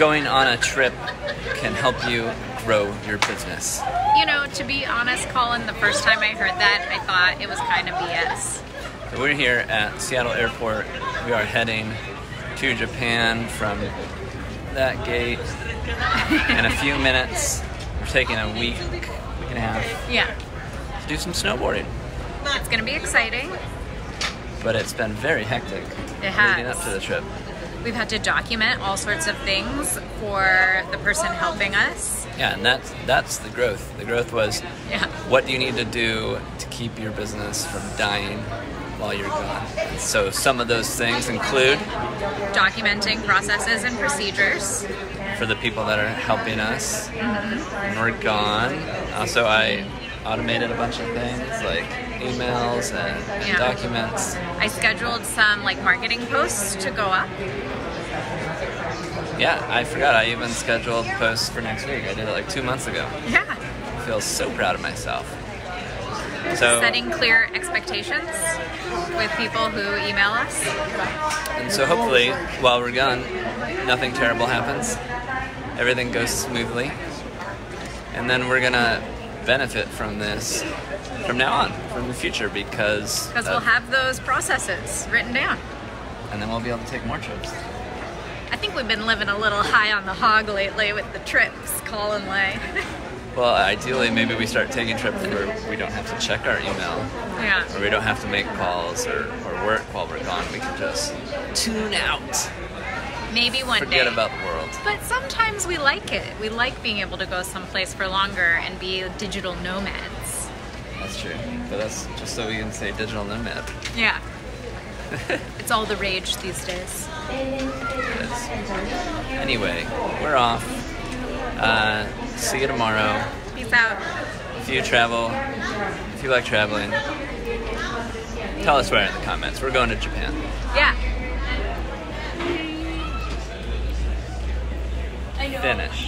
going on a trip can help you grow your business. You know, to be honest, Colin, the first time I heard that, I thought it was kind of BS. So we're here at Seattle Airport. We are heading to Japan from that gate in a few minutes. We're taking a week, week and a half Yeah, to do some snowboarding. it's going to be exciting. But it's been very hectic It leading up to the trip. We've had to document all sorts of things for the person helping us. Yeah, and that's that's the growth. The growth was Yeah. what do you need to do to keep your business from dying while you're gone. And so some of those things include Documenting processes and procedures. for the people that are helping us mm-hmm. when we're gone. Also, I automated a bunch of things like emails and, and Yeah. documents. I scheduled some like marketing posts to go up. Yeah, I forgot. I even scheduled posts for next week. I did it like two months ago. Yeah. I feel so proud of myself. So, Setting clear expectations with people who email us. and so hopefully, while we're gone, nothing terrible happens. Everything goes smoothly, and then we're gonna benefit from this from now on, from the future, because Because we'll uh, have those processes written down. and then we'll be able to take more trips. I think we've been living a little high on the hog lately with the trips, Colin Lay. Well, ideally, maybe we start taking trips where we don't have to check our email, yeah. or we don't have to make calls or, or work while we're gone. We can just tune out, Maybe one forget day. about the world. But sometimes we like it. We like being able to go someplace for longer and be digital nomads. That's true, but that's just so we can say digital nomad. Yeah. it's all the rage these days. Anyway, we're off. Uh, see you tomorrow. Peace out. If you travel, if you like traveling, tell us where in the comments. We're going to Japan. Yeah. Finish.